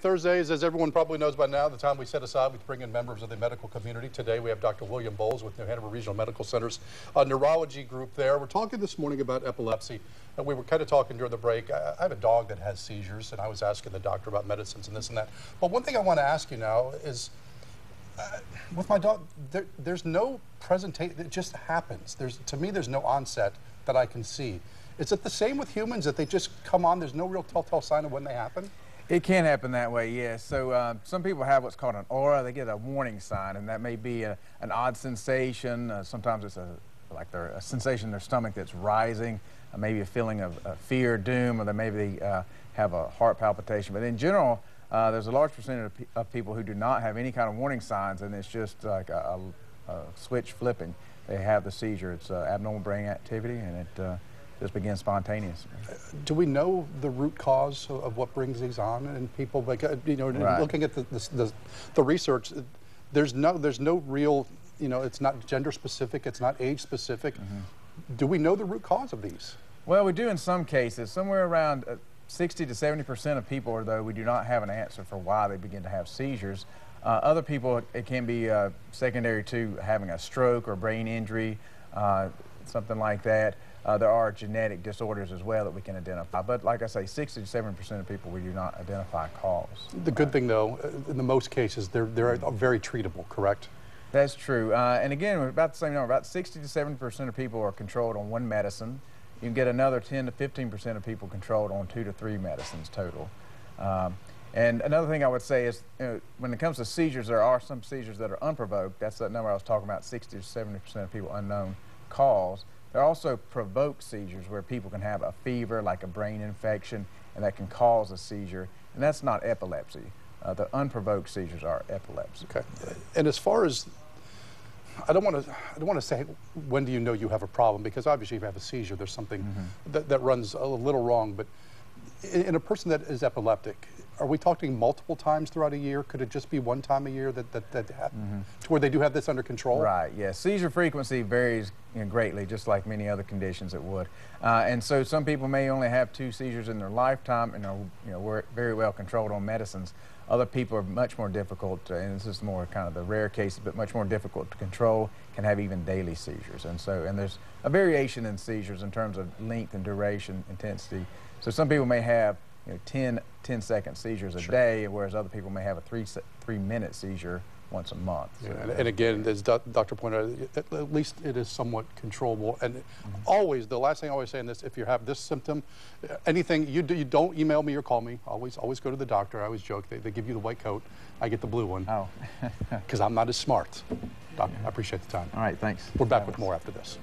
Thursdays, as everyone probably knows by now, the time we set aside, we bring in members of the medical community. Today, we have Dr. William Boles with New Hanover Regional Medical Center's uh, neurology group there. We're talking this morning about epilepsy. And we were kind of talking during the break. I, I have a dog that has seizures, and I was asking the doctor about medicines and this and that. But one thing I want to ask you now is, uh, with my dog, there, there's no presentation. It just happens. There's, to me, there's no onset that I can see. Is it the same with humans that they just come on? There's no real telltale sign of when they happen? It can happen that way, yes. So uh, some people have what's called an aura. They get a warning sign, and that may be a, an odd sensation. Uh, sometimes it's a like a sensation in their stomach that's rising, uh, maybe a feeling of fear, doom, or they maybe uh, have a heart palpitation. But in general, uh, there's a large percentage of, pe of, people who do not have any kind of warning signs, and it's just like a, a, switch flipping. They have the seizure. It's uh, abnormal brain activity, and it just begin spontaneously. Do we know the root cause of what brings these on in people? Like, uh, you know, right. looking at the, the, the, research, there's no, there's no real, you know, it's not gender specific, it's not age specific. Mm -hmm. Do we know the root cause of these? Well, we do in some cases. Somewhere around uh, 60 to 70% of people, though, we do not have an answer for why they begin to have seizures. Uh, other people, it can be uh, secondary to having a stroke or brain injury, uh, something like that. Uh, there are genetic disorders as well that we can identify. But like I say, 60 to 70% of people we do not identify cause. The good thing though, uh, in the most cases, they're, they're very treatable, correct? That's true. Uh, and again, about the same number, about 60 to 70% of people are controlled on one medicine. You can get another 10 to 15% of people controlled on two to three medicines total. Um, and another thing I would say is, you know, when it comes to seizures, there are some seizures that are unprovoked. That's that number I was talking about, 60 to 70% of people unknown cause. There are also provoked seizures where people can have a fever, like a brain infection, and that can cause a seizure, and that's not epilepsy. Uh, the unprovoked seizures are epilepsy. Okay. And as far as I don't want to. I don't want to say when do you know you have a problem because obviously if you have a seizure, there's something mm -hmm. that, that runs a little wrong. But in, in, a person that is epileptic, are we talking multiple times throughout a year? Could it just be one time a year that that, that mm -hmm. to where they do have this under control? Right. Yeah. Seizure frequency varies you know, greatly, just like many other conditions it would. Uh, and so some people may only have two seizures in their lifetime and are you know very well controlled on medicines. Other people are much more difficult, uh, and this is more kind of the rare cases, but much more difficult to control. Can have even daily seizures, and so and there's a variation in seizures in terms of length and duration, intensity. So some people may have you know, 10, 10 second seizures a sure. day, whereas other people may have a three, three minute seizure once a month. So yeah, and, and, again, as Dr. pointed out, at least it is somewhat controllable. And mm -hmm. always, the last thing I always say in this, if you have this symptom, anything, you, do, you don't email me or call me. Always, always go to the doctor. I always joke, they, they give you the white coat. I get the blue one. Oh. Because I'm not as smart. Doc, I appreciate the time. All right, thanks. We're back with more after this.